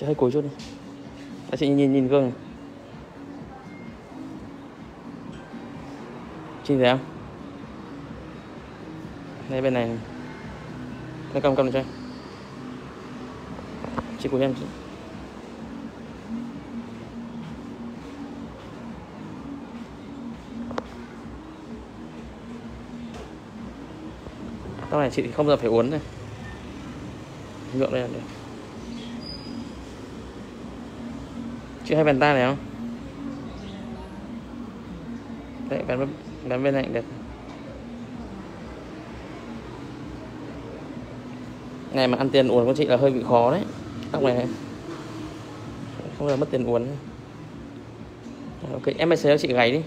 chị hơi cúi chút đi. À, chị nhìn nhìn gương này. chị thấy không? Đây bên này này. đây cầm cầm được cho em chị cúi em chị. Tóc này chị thì không bao giờ phải uốn này. Ngượng đây là được. Chị hay bàn tay này không? Đấy bàn bên bàn bên này đẹp ngày mà ăn tiền uốn của chị là hơi bị khó đấy. Tóc này không là mất tiền uốn ờ, ok, em hãy xới cho chị gáy đi.